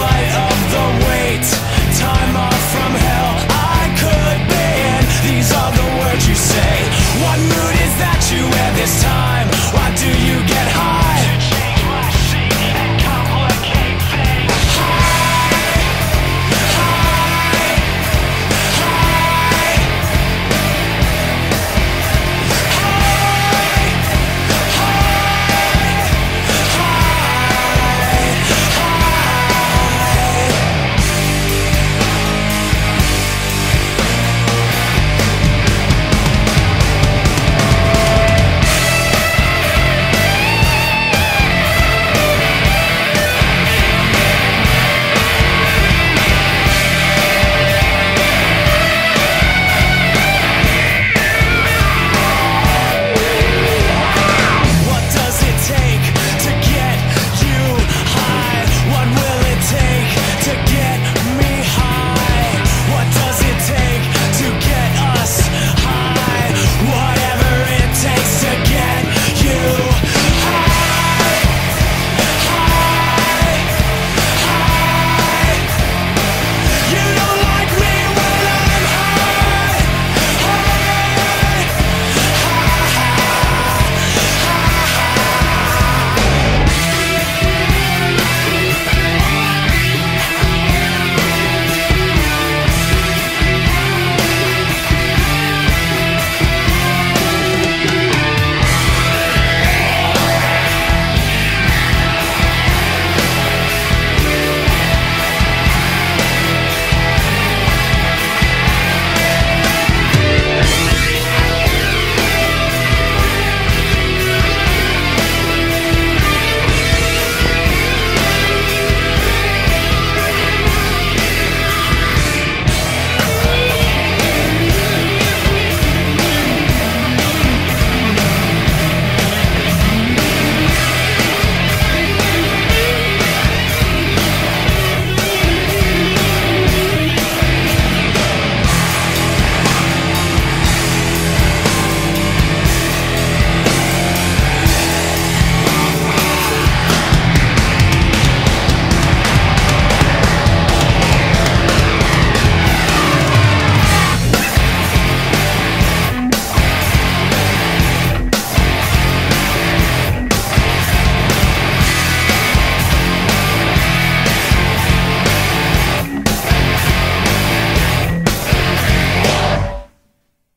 light of the weight. Time off from